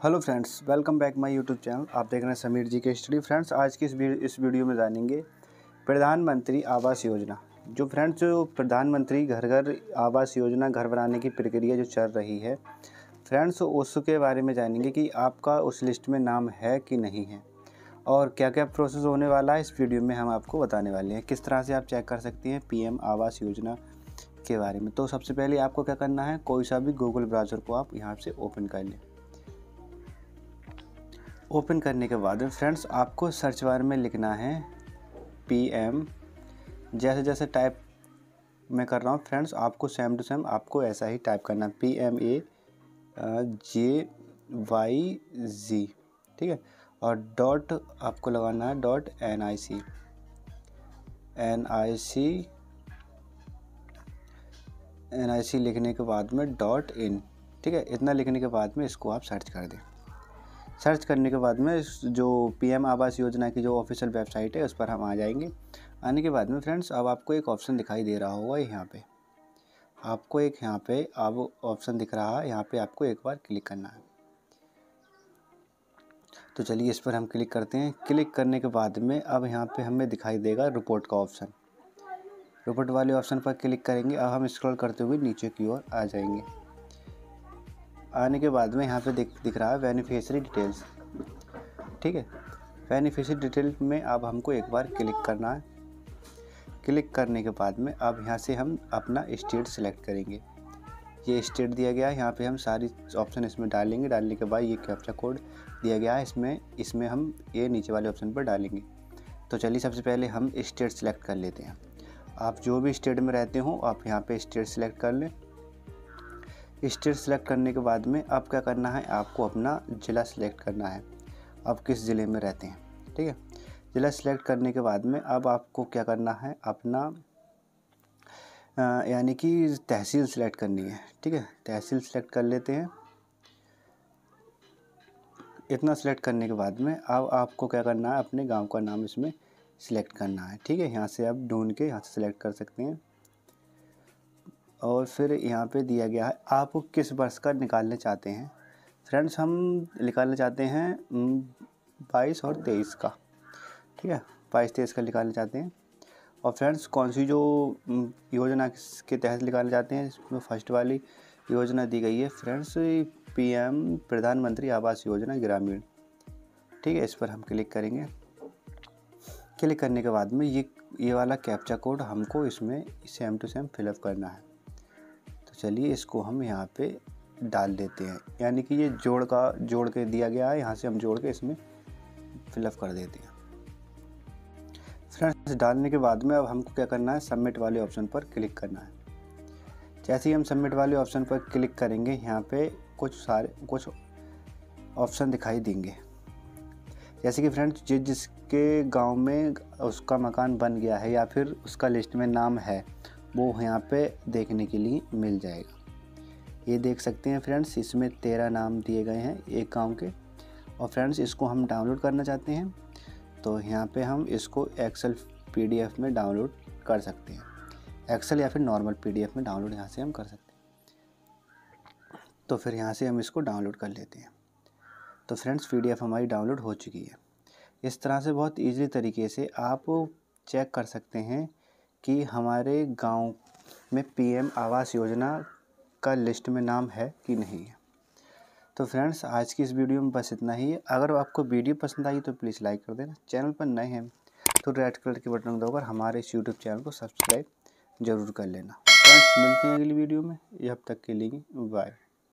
Hello friends, welcome back my YouTube channel. आप देख रहे हैं समीर जी के स्टडी। फ्रेंड्स, आज की इस इस वीडियो में जानेंगे प्रधानमंत्री आवास योजना। जो फ्रेंड्स, जो प्रधानमंत्री घर घर आवास योजना घर बनाने की प्रक्रिया जो चल रही है, फ्रेंड्स, उसके बारे में जानेंगे कि आपका उस लिस्ट में नाम है कि नहीं है। और क्या क्या प्रोसेस होने वाला है, इस वीडियो में हम आपको बताने वाले हैं। किस तरह से आप चेक कर सकते हैं पीएम आवास योजना के बारे में। तो सबसे पहले आपको क्या करना है, कोई सा भी गूगल ब्राउज़र को आप यहाँ से ओपन कर लें। ओपन करने के बाद फ्रेंड्स आपको सर्च बार में लिखना है पी एम जैसे जैसे टाइप मैं कर रहा हूँ, फ्रेंड्स आपको सेम टू सेम आपको ऐसा ही टाइप करना P M A J Y G ठीक है? और डॉट आपको लगाना है dot N I C N I C N I C लिखने के बाद में डॉट इन ठीक है? इतना लिखने के बाद में इसको आप सर्च कर दें। सर्च करने के बाद में जो पीएम आवास योजना की जो ऑफिशियल वेबसाइट है, उस पर हम आ जाएँगे। आने के बाद में फ्रेंड्स, अब आपको एक ऑप्शन दिखाई दे रहा होगा यहाँ पे। आपको एक यहाँ पे, अब ऑप्शन दिख रहा है, यहाँ पे आपको एक बार क्लिक करना है। तो चलिए इस पर हम क्लिक करते हैं। क्लिक करने के बाद में अब यहाँ पे हमें दिखाई देगा रिपोर्ट का ऑप्शन। रिपोर्ट वाले ऑप्शन पर क्लिक करेंगे। अब हम स्क्रॉल करते हुए नीचे की ओर आ जाएँगे। आने के बाद में यहाँ पे दिख दिख रहा है बेनिफिशियरी डिटेल्स ठीक है? बेनिफिशियरी डिटेल में अब हमको एक बार क्लिक करना है। क्लिक करने के बाद में अब यहाँ से हम अपना स्टेट सेलेक्ट करेंगे। ये स्टेट दिया गया है, यहाँ पे हम सारी ऑप्शन इसमें डालेंगे। डालने के बाद ये कैप्चा कोड दिया गया है, इसमें इसमें हम ये नीचे वाले ऑप्शन पर डालेंगे। तो चलिए सबसे पहले हम स्टेट सेलेक्ट कर लेते हैं। आप जो भी स्टेट में रहते हो, आप यहाँ पे स्टेट सेलेक्ट कर लें। स्टेट सेलेक्ट करने के बाद में अब क्या करना है? आपको अपना ज़िला सेलेक्ट करना है। आप किस ज़िले में रहते हैं? ठीक है? ज़िला सेलेक्ट करने के बाद में अब आपको क्या करना है? अपना यानी कि तहसील सेलेक्ट करनी है। ठीक है? तहसील सेलेक्ट कर लेते हैं। इतना सेलेक्ट करने के बाद में अब आपको क्या करना है? अपने गाँव का नाम इसमें सिलेक्ट करना है। ठीक है? यहाँ से आप ढूंढ के यहाँ से सिलेक्ट कर सकते हैं। और फिर यहाँ पे दिया गया है, आप किस वर्ष का निकालना चाहते हैं? फ्रेंड्स हम निकालना चाहते हैं बाईस और तेईस का। ठीक है? बाईस, तेईस का निकालना चाहते हैं। और फ्रेंड्स कौन सी जो योजना के तहत निकालना चाहते हैं, इसमें फ़र्स्ट वाली योजना दी गई है फ्रेंड्स पीएम प्रधानमंत्री आवास योजना ग्रामीण। ठीक है? इस पर हम क्लिक करेंगे। क्लिक करने के बाद में ये ये वाला कैप्चा कोड हमको इसमें सेम टू सेम फिलअप करना है। चलिए इसको हम यहाँ पे डाल देते हैं। यानी कि ये जोड़ का, जोड़ के दिया गया है, यहाँ से हम जोड़ के इसमें फिलअप कर देते हैं। फ्रेंड्स डालने के बाद में अब हमको क्या करना है? सबमिट वाले ऑप्शन पर क्लिक करना है। जैसे ही हम सबमिट वाले ऑप्शन पर क्लिक करेंगे, यहाँ पे कुछ सारे, कुछ ऑप्शन दिखाई देंगे। जैसे कि फ्रेंड्स जिस, जिसके गाँव में उसका मकान बन गया है या फिर उसका लिस्ट में नाम है वो यहाँ पे देखने के लिए मिल जाएगा। ये देख सकते हैं फ्रेंड्स, इसमें तेरह नाम दिए गए हैं एक गाँव के। और फ्रेंड्स, इसको हम डाउनलोड करना चाहते हैं तो यहाँ पे हम इसको एक्सेल पीडीएफ में डाउनलोड कर सकते हैं। एक्सेल या फिर नॉर्मल पीडीएफ में डाउनलोड यहाँ से हम कर सकते हैं। तो फिर यहाँ से हम इसको डाउनलोड कर लेते हैं। तो फ्रेंड्स पीडीएफ हमारी डाउनलोड हो चुकी है। इस तरह से बहुत ईजी तरीके से आप चेक कर सकते हैं कि हमारे गाँव में पीएम आवास योजना का लिस्ट में नाम है कि नहीं है। तो फ्रेंड्स, आज की इस वीडियो में बस इतना ही। अगर आपको वीडियो पसंद आई तो प्लीज़ लाइक कर देना। चैनल पर नए हैं तो रेड कलर के बटन दबाकर हमारे इस यूट्यूब चैनल को सब्सक्राइब ज़रूर कर लेना। फ्रेंड्स, मिलते हैं अगली वीडियो में। अब तक के लिए बाय।